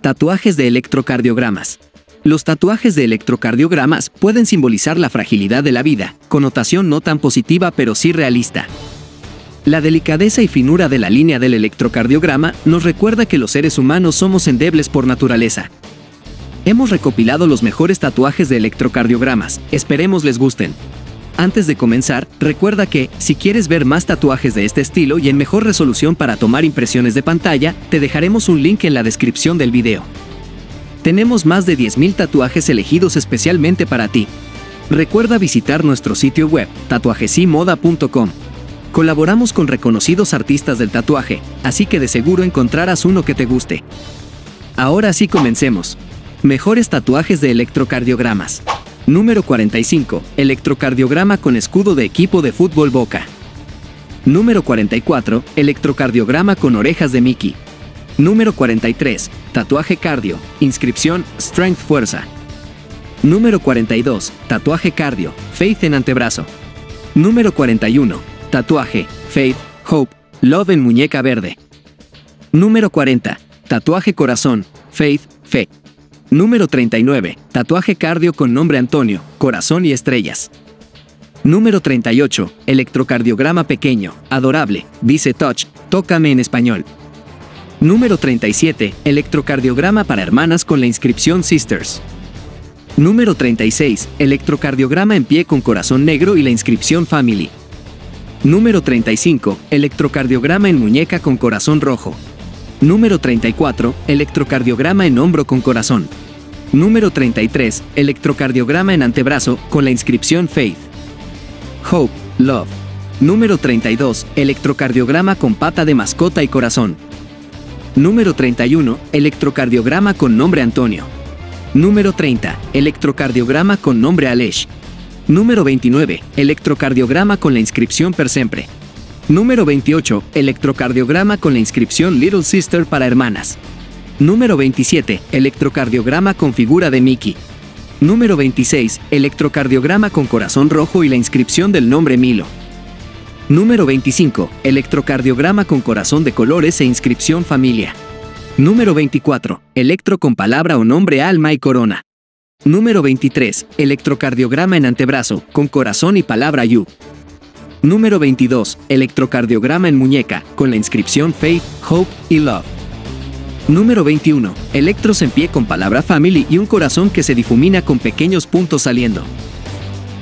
Tatuajes de electrocardiogramas. Los tatuajes de electrocardiogramas pueden simbolizar la fragilidad de la vida, connotación no tan positiva pero sí realista. La delicadeza y finura de la línea del electrocardiograma nos recuerda que los seres humanos somos endebles por naturaleza. Hemos recopilado los mejores tatuajes de electrocardiogramas, esperemos les gusten. Antes de comenzar, recuerda que, si quieres ver más tatuajes de este estilo y en mejor resolución para tomar impresiones de pantalla, te dejaremos un link en la descripción del video. Tenemos más de 10.000 tatuajes elegidos especialmente para ti. Recuerda visitar nuestro sitio web, tatuajesimoda.com. Colaboramos con reconocidos artistas del tatuaje, así que de seguro encontrarás uno que te guste. Ahora sí comencemos. Mejores tatuajes de electrocardiogramas. Número 45. Electrocardiograma con escudo de equipo de fútbol Boca. Número 44. Electrocardiograma con orejas de Mickey. Número 43. Tatuaje cardio. Inscripción Strength Fuerza. Número 42. Tatuaje cardio. Faith en antebrazo. Número 41. Tatuaje Faith, Hope, Love en muñeca verde. Número 40. Tatuaje corazón. Faith, Fe. Número 39. Tatuaje cardio con nombre Antonio, corazón y estrellas. Número 38. Electrocardiograma pequeño, adorable, dice Touch, tócame en español. Número 37. Electrocardiograma para hermanas con la inscripción Sisters. Número 36. Electrocardiograma en pie con corazón negro y la inscripción Family. Número 35. Electrocardiograma en muñeca con corazón rojo. Número 34. Electrocardiograma en hombro con corazón. Número 33. Electrocardiograma en antebrazo con la inscripción Faith. Hope, Love. Número 32. Electrocardiograma con pata de mascota y corazón. Número 31. Electrocardiograma con nombre Antonio. Número 30. Electrocardiograma con nombre Alesh. Número 29. Electrocardiograma con la inscripción Per Sempre. Número 28. Electrocardiograma con la inscripción Little Sister para hermanas. Número 27. Electrocardiograma con figura de Mickey. Número 26. Electrocardiograma con corazón rojo y la inscripción del nombre Milo. Número 25. Electrocardiograma con corazón de colores e inscripción familia. Número 24. Electro con palabra o nombre alma y corona. Número 23. Electrocardiograma en antebrazo, con corazón y palabra You. Número 22. Electrocardiograma en muñeca, con la inscripción Faith, Hope y Love. Número 21. Electros en pie con palabra Family y un corazón que se difumina con pequeños puntos saliendo.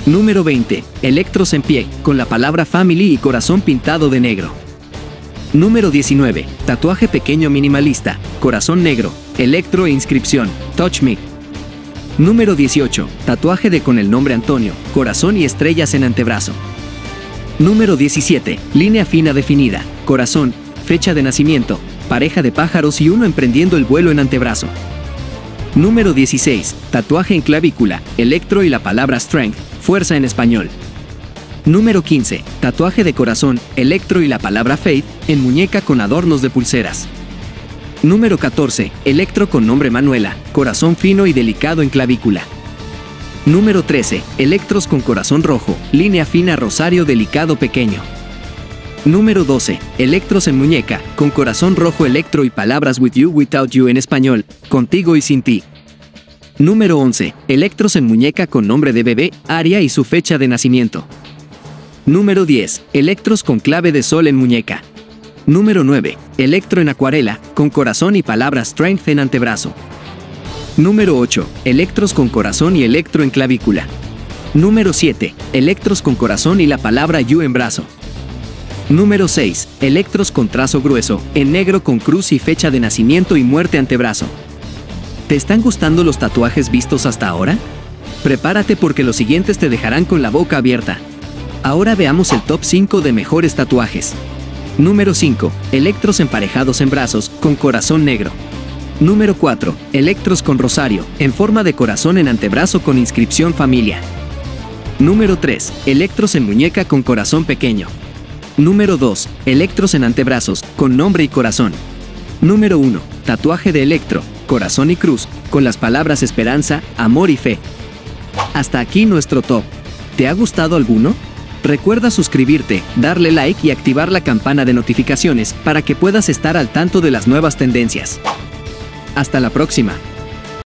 Número 20. Electros en pie, con la palabra Family y corazón pintado de negro. Número 19. Tatuaje pequeño minimalista, corazón negro, electro e inscripción, Touch Me. Número 18. Tatuaje de con el nombre Antonio, corazón y estrellas en antebrazo. Número 17. Línea fina definida, corazón, fecha de nacimiento, pareja de pájaros y uno emprendiendo el vuelo en antebrazo. Número 16. Tatuaje en clavícula, electro y la palabra strength, fuerza en español. Número 15. Tatuaje de corazón, electro y la palabra faith, en muñeca con adornos de pulseras. Número 14. Electro con nombre Manuela, corazón fino y delicado en clavícula. Número 13. Electros con corazón rojo, línea fina rosario delicado pequeño. Número 12. Electros en muñeca, con corazón rojo electro y palabras with you without you en español, contigo y sin ti. Número 11. Electros en muñeca con nombre de bebé, Aria y su fecha de nacimiento. Número 10. Electros con clave de sol en muñeca. Número 9. Electro en acuarela, con corazón y palabra strength en antebrazo. Número 8. Electros con corazón y electro en clavícula. Número 7. Electros con corazón y la palabra you en brazo. Número 6. Electros con trazo grueso, en negro con cruz y fecha de nacimiento y muerte antebrazo. ¿Te están gustando los tatuajes vistos hasta ahora? Prepárate porque los siguientes te dejarán con la boca abierta. Ahora veamos el top 5 de mejores tatuajes. Número 5. Electros emparejados en brazos, con corazón negro. Número 4. Electros con rosario, en forma de corazón en antebrazo con inscripción familia. Número 3. Electros en muñeca con corazón pequeño. Número 2. Electros en antebrazos, con nombre y corazón. Número 1. Tatuaje de electro, corazón y cruz, con las palabras esperanza, amor y fe. Hasta aquí nuestro top. ¿Te ha gustado alguno? Recuerda suscribirte, darle like y activar la campana de notificaciones para que puedas estar al tanto de las nuevas tendencias. Hasta la próxima.